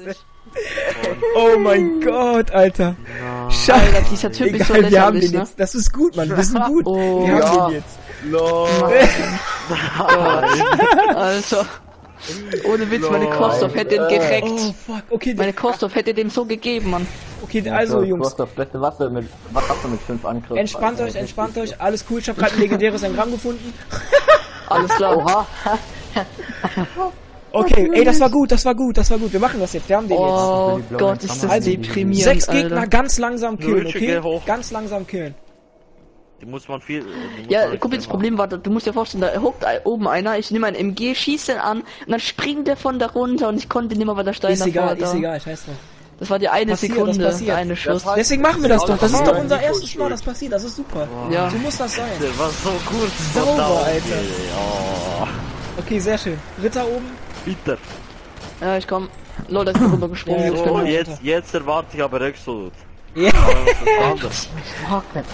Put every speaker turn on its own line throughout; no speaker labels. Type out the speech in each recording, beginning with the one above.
sich.
Oh mein Gott, Alter. Scheiße.
Alter, dieser Typ ist so
Egal, wir haben
lächerlich,
den
ne?
jetzt. Das ist gut, Mann. Wir sind gut.
Oh,
wir haben
ja.
den jetzt.
Lol.
Alter. Ohne Witz, meine Kostov hätte den
Oh,
gereckt.
fuck. Okay,
Meine Kostov hätte dem so gegeben, Mann.
okay also, Jungs.
Das beste Wasser mit, du mit 5 Angriffen?
Entspannt euch, entspannt euch. Alles cool. Ich habe gerade ein legendäres Engramm gefunden.
Alles klar.
Oha.
Okay, ey, das war gut, das war gut, das war gut. Wir machen das jetzt. Wir haben den
Oh
die blauen
Gott, ist das
Also,
deprimierend,
Sechs
Alter.
Gegner ganz langsam killen, okay? Ganz langsam killen.
Die muss man viel. Muss
Ja, guck, das Problem war, du musst dir vorstellen, da hockt oben einer, ich nehme ein MG, schieße ihn an und dann springt der von da runter und ich konnte nicht mehr weiter steigen.
Ist egal, ist egal, scheiß drauf.
Das war die eine
Passiert, das
Sekunde,
passiert.
der eine Schuss.
heißt-
Deswegen machen wir das doch. Das ist doch unser erstes Mal, das passiert. Das ist super.
Ja.
So muss das sein.
Der war so gut.
Sauber, Alter.
Oh,
Okay, sehr schön. Ritter oben.
Bitter.
Ja, ich komm. Lol, da ist er bin
So,
genau.
ich-
jetzt, jetzt erwarte ich aber Exodus.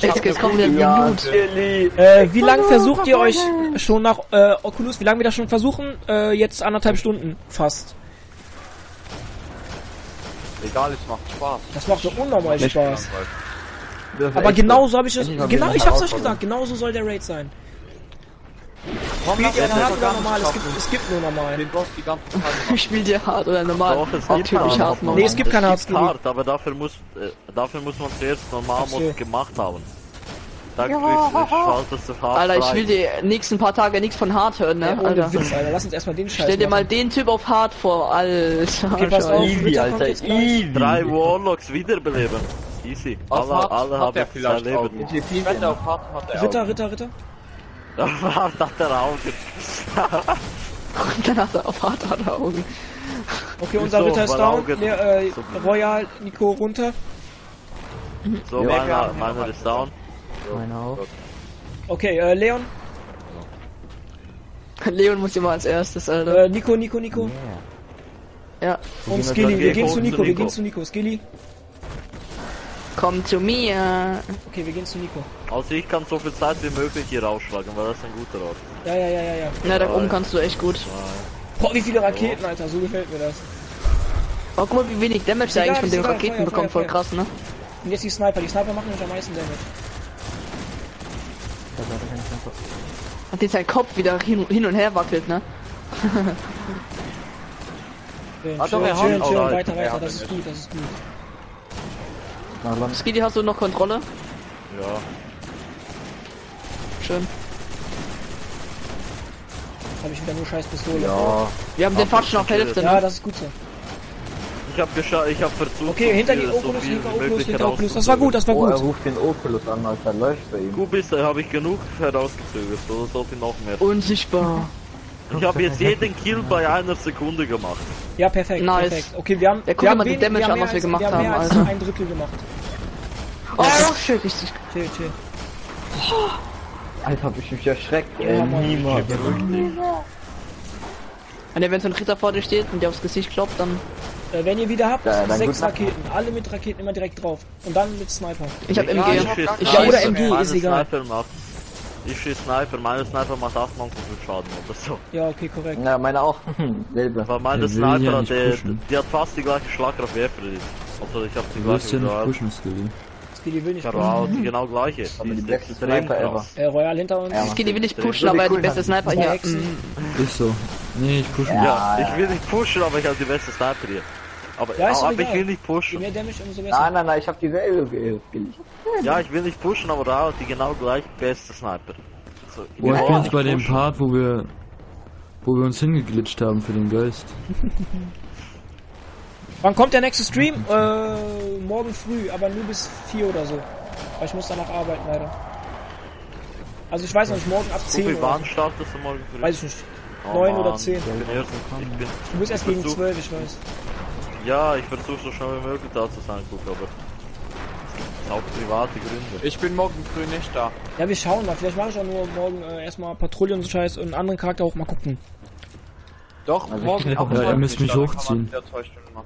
Jetzt, jetzt kommt der Loot.
Äh, wie lange versucht ihr euch schon nach äh, Oculus? Wie lange wir das schon versuchen? Äh, jetzt anderthalb Stunden fast.
Egal, es macht Spaß.
Das macht doch unnormal Spaß. Aber
echt
genauso habe ich es. Genau, ich hab's euch
Herausforderung.
gesagt. Genauso soll der Raid sein.
Warum
Spielt ihr hart oder normal? Es gibt, es gibt nur normal.
Den Boss die ganze Zeit.
Ich spiel dir hart oder normal.
Doch, es gibt
typisch
hart.
hart.
Nee, es gibt keine Hardskill.
hart, aber dafür muss, äh, dafür muss man zuerst normal. Mod gemacht haben. Da kriegst du du hart
Alter, ich will die nächsten paar Tage nichts von hart hören,
Ja,
ne?
ohne
Alter.
Witz, Alter. Lass uns erstmal den Scheiß
Stell dir mal den Typ auf hart vor, Alter.
Okay, pass auf.
Easy, Alter, easy.
Drei Warlocks wiederbeleben. Easy. Alle,
hart
alle haben
vielleicht
Leben.
Hart er
Ritter. Ritter, Ritter.
Hart hat er Augen.
Und dann hat er auf hart hat er Augen.
Okay, unser
Wieso?
Ritter ist down. Der, äh,
So.
Royal, Nico runter.
So,
Ja,
meiner,
wir
meiner ist down.
Meine auch.
Okay, äh, Leon.
Leon muss immer als erstes, Alter.
Äh, Nico, Nico, Nico.
Ja.
Und Skilly. Wir
gehen
zu Nico, wir gehen zu Nico. Skilly.
Komm zu mir.
Okay, wir gehen zu Nico.
Also ich kann so viel Zeit wie möglich hier rausschlagen, weil das ist ein guter Ort.
Ja, ja, ja, ja, ja.
Na, da oben kannst du echt gut.
Boah, wie viele Raketen, Alter. So gefällt mir das.
Oh, guck mal, wie wenig Damage der
Egal,
eigentlich von den Raketen
Feuer,
bekommt.
Feuer,
Voll krass, ne?
Und jetzt die Sniper. Die Sniper machen nämlich am meisten Damage.
Und jetzt sein Kopf wieder hin, hin und her wackelt, ne?
Schön,
Ah, doch, er hat.
Weiter,
Er
weiter.
hat
Das ist gut, das ist gut.
Na, lang.
Speedy, hast du noch Kontrolle?
Ja.
Schön.
Habe ich wieder nur scheiß Pistole.
Ja.
Wir haben den
Ach,
fast schon auf Hälfte,
Ja,
ne?
das ist gut so.
Ich hab geschafft, ich hab versucht,
Okay, hinter die
so
Oculus,
viel
hinter
wie
Oculus,
möglich
hinter Oculus. Das war gut, das war
Oh, er
gut.
ruft den Oculus an, Alter. Läuft bei ihm.
Gut bist, habe ich genug herausgezögert, oder sollte ich noch mehr?
Unsichtbar.
Ich habe jetzt jeden Kill bei einer Sekunde gemacht.
Ja, perfekt,
Nice.
perfekt. Okay, wir haben,
Ja, guck
wir haben,
mal die Damage
wir haben
an,
mehr
was wir gemacht
wir haben. Mehr
haben,
als
Alter.
ein Drittel gemacht.
Oh, shit, richtig.
Chill, chill.
Alter, hab ich mich erschreckt,
Ja,
ey.
Mann.
Niemals.
Und wenn so ein Ritter vor dir steht und dir aufs Gesicht klopft, dann.
Äh, wenn ihr wieder habt,
Ja, dann
sechs Raketen. Alle mit Raketen immer direkt drauf. Und dann mit Sniper.
Ich hab
Ja,
MG.
ich
gar
Sniper.
keine-
oder MG, ist egal.
Ich schieß Sniper, meine Sniper macht 8 mal so viel Schaden oder so.
Ja, okay, korrekt.
Ja, meine auch. Selbe.
Weil meine Sniper,
ja nicht pushen.
die hat fast die gleiche Schlagkraft wie Efri. Also ich hab die
Du wirst ja
gleiche
nicht
Dual.
pushen, Skilly.
Skilly will nicht
Ja,
pushen.
wow, die genau gleiche.
Aber
Die
die
ist
beste Sniper ever.
Äh, Royal hinter uns.
Ja,
Skilly will nicht pushen, aber er hat die
cool
beste. Sniper hier.
Ist so. Nee, ich pushe
Ja.
nicht.
Ja, ich will nicht pushen, aber ich habe die beste Sniper hier. Aber,
Ja, ist
aber ich will nicht
Je
pushen.
mehr Damage, umso
Nein,
besser.
nein, nein, ich hab dieselbe ge- gelegt.
Ja, ich will nicht pushen, aber da hat die genau gleich beste Sniper. So,
Boah, ich bin jetzt bei
nicht
dem
pushen.
Part, wo wir wo wir uns hingeglitscht haben für den Geist.
Wann kommt der nächste Stream? Äh, morgen früh, aber nur bis 4 oder so. Weil ich muss danach arbeiten, leider. Also ich weiß noch nicht, morgen ab
Wie
10
viel
oder
Bahn startest du morgen früh?
Weiß ich nicht.
Oh,
9 oder
Mann.
10.
Ich bin erst, ich bin,
Du musst erst gegen
Versuch-
12, ich weiß.
Ja, ich versuche so schnell wie möglich da zu sein, guck, aber auch private Gründe.
Ich bin morgen früh nicht da.
Ja, wir schauen mal. Vielleicht mache ich auch nur morgen äh, erstmal Patrouille und so Scheiß und einen anderen Charakter auch mal gucken.
Doch,
Also
morgen
ich-
auch
Ja, ihr müsst mich hochziehen.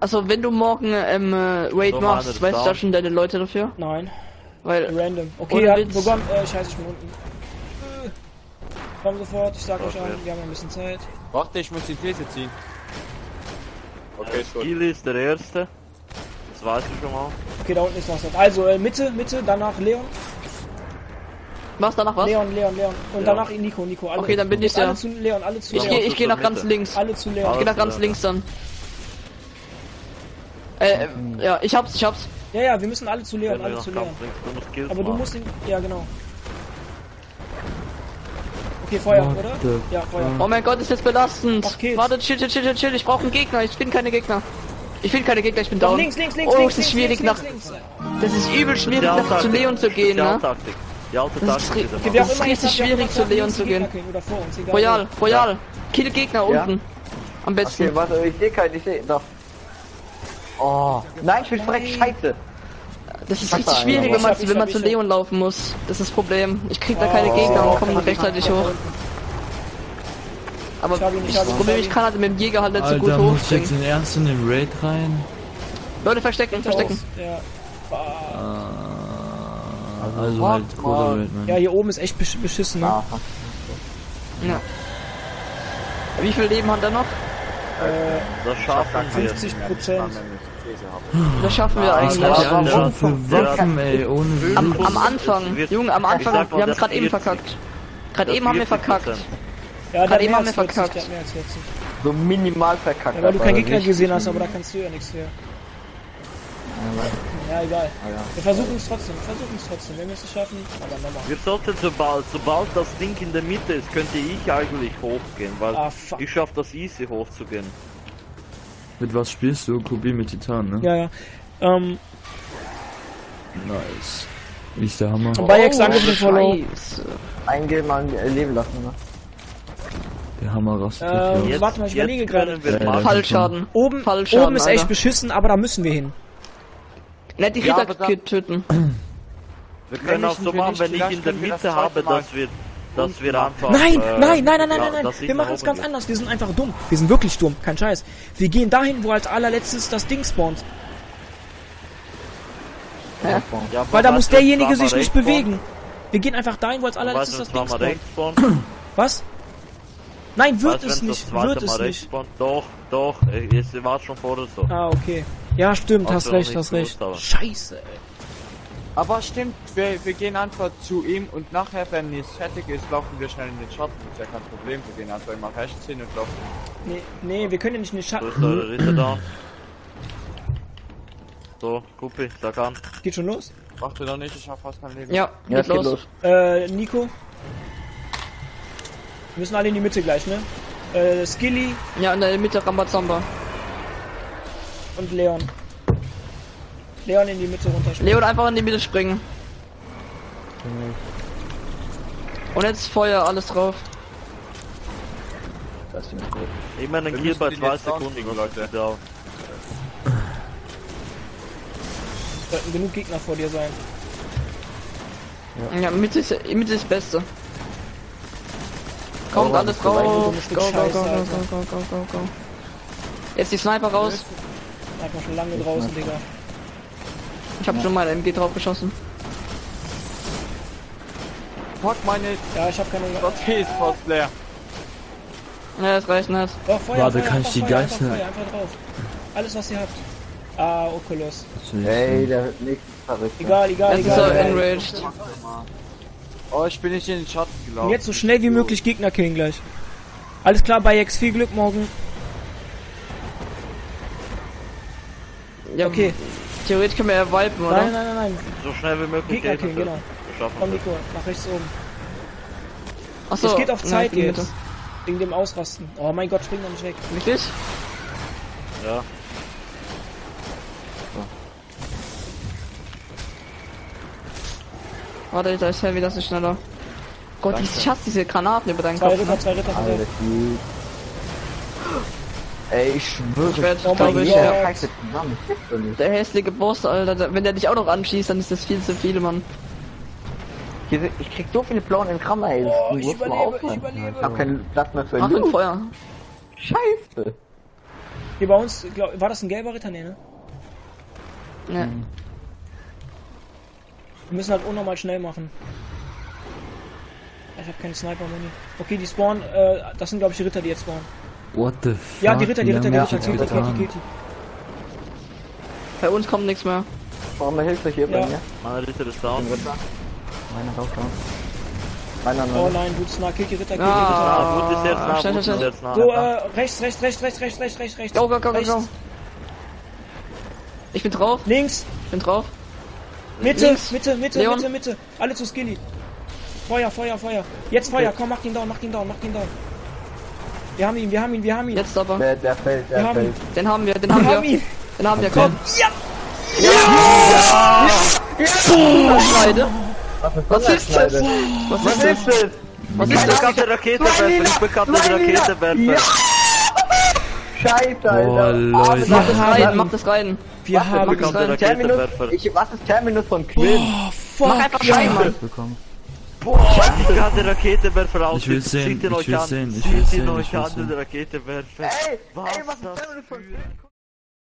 Also, wenn du morgen ähm, äh, Raid
So,
machst, weißt du da schon deine Leute dafür?
Nein,
Weil,
random. Okay, ja, begonnen. Äh, scheiße, ich bin unten. Äh, Komm sofort, ich sag euch
Okay.
an, wir haben ein bisschen Zeit.
Warte, ich muss die These ziehen. Okay, gut.
Gili ist der Erste. Das weißt du schon mal.
Okay, da unten ist noch was. Also, äh, Mitte, Mitte, danach Leon.
Was danach was?
Leon, Leon, Leon. Und
Ja.
danach Nico, Nico. Alle.
Okay, dann bin ich
alle
ja.
zu Leon, alle zu
Ich
Leon.
gehe ich geh nach
Mitte.
ganz links.
Alle zu
Ich
Leon.
geh nach ganz links dann. Äh, äh, ja, ich hab's, ich hab's.
Ja, ja, wir müssen alle zu Leon, alle zu Leon. Aber du musst ihn. Ja, genau. Okay, Feuer,
What
oder? Ja, Feuer.
Oh mein Gott, ist das belastend. Warte, chill, chill, chill, chill, chill. Ich brauche einen Gegner. Ich bin keine Gegner. Ich bin keine Gegner, ich bin down.
links, links, links,
oh,
links,
es ist schwierig
links,
nach.
links, links.
Das ist übel schwierig nach zu. Leon zu gehen, ne?
Die alte
Das ist
Taktik
Das ist richtig schwierig, zu Leon zu gehen. Royal, Royal. Kill Gegner
Ja.
unten. Am besten.
Okay, warte, ich sehe keinen, ich sehe. Doch. Oh. Nein, ich bin verreckt, scheiße.
Das ist richtig schwierig, wenn man, wenn man zu Leon laufen muss. Das ist das Problem. Ich krieg da
Oh,
keine Gegner und komme
oh,
nicht rechtzeitig hoch. Aber
Ich
das Problem,
ich
kann halt mit dem Jäger halt nicht so gut
muss ich jetzt in Ernst in den Raid rein?
Leute, verstecken, verstecken.
Ja.
Also
fuck,
halt. Raid, man.
ja, hier oben ist echt besch beschissen, ne?
Ah,
Ja. Wie viel Leben hat er noch?
Äh,
Das schaffen wir.
50 Prozent.
Das schaffen wir
Ah,
eigentlich.
Ja,
für Waffen, ey, ohne
Am, am Anfang, Junge, am Anfang, wir haben es gerade eben
40.
verkackt. Gerade eben haben wir
40%.
verkackt.
Ja,
Gerade eben
mehr
haben wir
40,
verkackt.
der hat mehr als 40.
so minimal verkackt.
Ja, weil du keinen Gegner gesehen hast, aber da kannst du ja nichts für. Ja, egal. Wir versuchen es trotzdem, wir versuchen es trotzdem. Wenn wir es nicht schaffen, aber nochmal.
Wir sollten sobald, sobald das Ding in der Mitte ist, könnte ich eigentlich hochgehen, weil
Ah,
ich schaff das easy hochzugehen.
Mit was spielst du? Kobi mit Titan, ne?
Ja, ja. Ähm,
Nice. Ist der Hammer.
und Bayek oh, Angriff Follow.
Scheiße.
Eingeben mal leben lassen, ne?
Der Hammer rastet
Ähm,
Jetzt,
warte mal, ich überlege gerade.
Ja.
Fallschaden.
Oben,
Fallschaden,
oben ist echt
Alter.
beschissen, aber da müssen wir hin.
Nicht die
Ja,
Ritter töten.
Wir können auch so machen,
wenn ich
in der Mitte habe, dass wir, dass wir einfach.
Nein,
äh,
nein, nein, nein, nein, nein, nein. Wir machen es ganz
gehe.
anders. Wir sind einfach dumm. Wir sind wirklich dumm. Kein Scheiß. Wir gehen dahin, wo als allerletztes das Ding spawnt.
Ja.
Weil da muss derjenige sich nicht bewegen. Wir gehen einfach dahin, wo als
spawnt,
allerletztes
Weißt
das Ding spawnt. Was? Nein, wird
Weißt
es nicht. Wird
Mal
es
rechts
nicht.
spawnt? Doch, doch, äh, es war schon vorher so.
Ah, okay. Ja, stimmt,
Hast noch
recht, hast recht.
gewusst,
Scheiße, ey.
Aber stimmt, wir, wir gehen einfach zu ihm und nachher, wenn es fertig ist, laufen wir schnell in den Schatten. Ist ja kein Problem. Wir gehen einfach immer rechts hin und laufen.
Nee, nee, wir können ja nicht in den
So
Schatten.
da. So, Kuppi, da kann.
Geht schon los?
Warte doch nicht, ich hab fast kein Leben.
Ja,
Ja,
geht los.
los.
Äh, Nico? Wir müssen alle in die Mitte gleich, ne? Äh, Skilly
Ja, in der Mitte Rambazamba.
Und Leon. Leon in die Mitte runterspringen.
Leon einfach in die Mitte springen. Und jetzt Feuer, alles drauf.
Das finde ich gut.
Immer einen
Wir
Kill bei
den
zwei
jetzt
Sekunden,
rauskriegen,
Leute. Ja.
Sollten genug Gegner vor dir sein.
Ja, Mitte ist, Mitte ist das Beste. Kommt
Oh,
alles
so ein
drauf. Go, go, go, go, go, go, go, go. Jetzt die Sniper raus.
Einfach schon lange draußen, Digga.
Ich habe schon mal MG drauf geschossen.
Fuck, meine
Ja, ich hab keine.
Batterie ist fast leer.
Ja, das reicht nicht.
Doch, Feuer,
Warte,
Feuer,
kann ich die
Feuer,
Geister-
Einfach, Feuer, einfach drauf. Alles, was ihr habt. Ah, Oculus.
Ey, der nächste verrückt.
Egal, egal,
ist er
egal. egal.
enraged.
Oh, ich bin nicht in den Schatten gelaufen.
Und jetzt so schnell wie möglich Gegner killen gleich. Alles klar, Bayek, viel Glück morgen.
Ja,
Okay.
Theoretisch können wir ja wipen, oder?
Nein, nein, nein, nein.
So schnell wie möglich
Gegner
geht
killen,
es.
genau.
Wir schaffen
Komm,
es.
Nico, nach rechts oben.
Achso,
es geht auf Zeit
in die
jetzt. Wegen dem Ausrasten. Oh mein Gott, spring doch nicht weg.
Wirklich?
Ja.
Warte, da ist Heavy, das ist schneller. Gott, ich hasse diese Granaten über deinen
Zwei
Kopf.
Ritter,
Ne?
zwei Ritter,
Alter,
bitte.
Ey, ich schwöre.
Ich werd,
Oh mein Gott.
Der hässliche Boss, Alter, wenn der dich auch noch anschießt, dann ist das viel zu viel, Mann.
Hier Ich krieg so viele blauen Entrammer, ey.
Oh, ich überlebe,
aufhören.
ich überlebe.
Ich hab keinen Platz mehr für Loot.
Feuer.
Scheiße.
Hier bei uns, glaub, war das ein gelber Ritter? Nee, ne?
Ja.
Wir müssen halt unnormal schnell machen. Ich habe keine Sniper-Muni. Okay, die spawnen, äh, das sind glaube ich die Ritter, die jetzt spawnen.
What the fuck?
Ja, die Ritter, die Ritter, die Ritter, die, killt die, die.
Bei uns kommt nichts mehr.
Warum hilft euch hier
Ja.
bei mir?
Mein Ritter ist down.
Meiner ist auch down. Meiner
Oh
noch.
nein, gut, nah, kill die Ritter, kill die Ritter.
Ah, Wut ist jetzt nah,
schnell, schnell,
jetzt nah.
So, äh, rechts, rechts, rechts, rechts, rechts, rechts, rechts, rechts.
Go, go, go, go,
rechts.
go. Ich bin drauf,
Links,
ich bin drauf.
Mitte,
Links.
Mitte, Mitte,
Leon.
Mitte, Mitte. Alle zu Skilly. Feuer, Feuer, Feuer. Jetzt Feuer, komm, mach ihn down, mach ihn down, mach ihn down. Wir haben ihn, wir haben ihn, wir haben ihn.
Jetzt aber.
Der, der fällt,
Wir
der
haben
fällt.
Den haben wir, den
wir
haben
haben
wir.
ihn.
Den haben wir,
Komm.
komm. Hungerschneide.
Was ist das?
Was
Was
ist das?
ist das?
Was ist das?
bekannte Raketenwerfer, ich bekannte Raketenwerfer.
Scheiße, Alter.
Leute.
Mach das
haben
rein, mach das rein.
Wir
Was,
haben
mach
ihn.
das
Bekannte
rein.
Terminus, ich, was ist Terminus von Quinn?
Oh, fuck.
Mach einfach
ja.
Boah, die
kann
die Rakete werfen, Alter.
Ich will sehen, ich will sehen, ich will sehen. Ich will sehen.
Rakete werfen.
Ey,
was
ey, was ist
das?